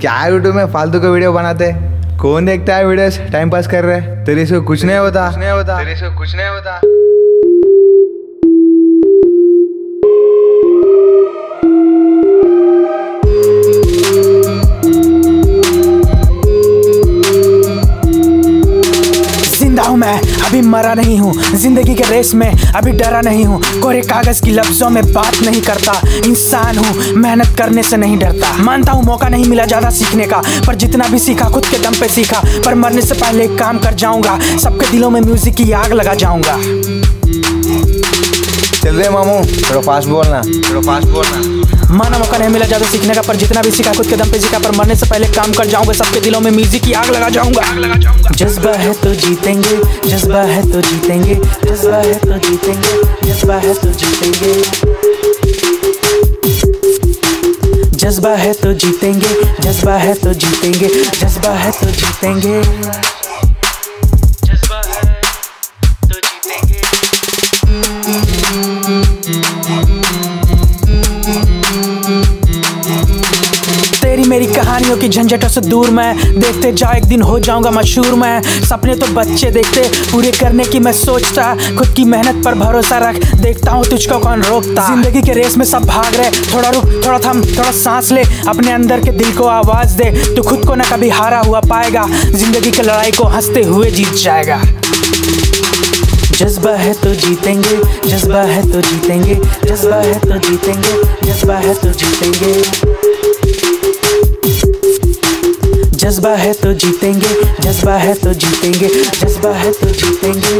क्या यूट्यूब में फालतू का वीडियो बनाते? कौन देखता है वीडियोस टाइम पास कर रहे तेरे से कुछ नहीं होता नहीं होता। तेरे से कुछ नहीं होता। मैं अभी मरा नहीं हूँ। ज़िंदगी के रेस में अभी डरा नहीं हूँ। कोरे कागज़ की लफ्जों में बात नहीं करता। इंसान हूँ मेहनत करने से नहीं डरता। मानता हूँ मौका नहीं मिला ज़्यादा सीखने का। पर जितना भी सीखा खुद के दम पे सीखा। पर मरने से पहले एक काम कर जाऊँगा। सबके दिलों में म्यूज़िक की आग लगा जाऊँगा। चल रहे मामू थोड़ा फास्ट बोलना। थोड़ा फास्ट बोलना। माना मौका नहीं मिला ज़्यादा सीखने का, पर जितना भी सीखा, खुद के दम पे सीखा पर मरने से पहले काम कर जाऊँगा, सबके दिलों में म्यूज़िक की आग लगा जाऊँगा। जज्बा है तो जीतेंगे, जज्बा है तो जीतेंगे, जज्बा है तो जीतेंगे, जज्बा है तो जीतेंगे। जज्बा है तो जीतेंगे, जज्बा है तो जीतेंगे, जज्बा है तो जीतेंगे। मेरी कहानियों की झंझटों से दूर मैं देखते जा, एक दिन हो जाऊँगा मशहूर मैं। सपने तो बच्चे देखते, पूरे करने की मैं सोचता, खुद की मेहनत पर भरोसा रख, देखता हूँ तुझको कौन रोकता। ज़िंदगी के रेस में सब भाग रहे, थोड़ा रुक, थोड़ा थम, थोड़ा सांस ले, अपने अंदर के दिल को आवाज़ दे तो खुद को ना कभी हारा हुआ पाएगा, ज़िंदगी की लड़ाई को हँसते हुए जीत जाएगा। जज्बा है तो जीतेंगे, जज्बा है तो जीतेंगे, जज्बा है तो जीतेंगे, जज्बा है तो जीतेंगे। जज्बा है तो जीतेंगे जज्बा है तो जीतेंगे जज्बा है तो जीतेंगे।